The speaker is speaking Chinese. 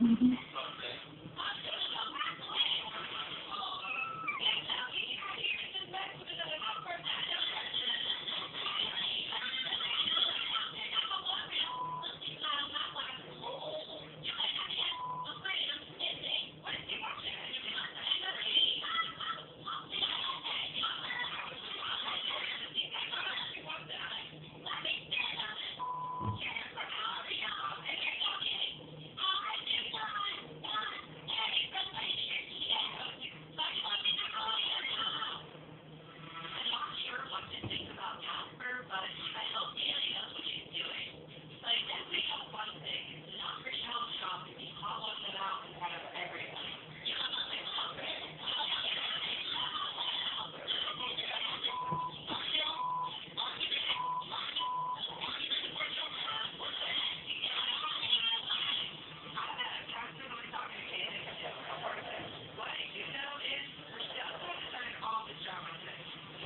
牛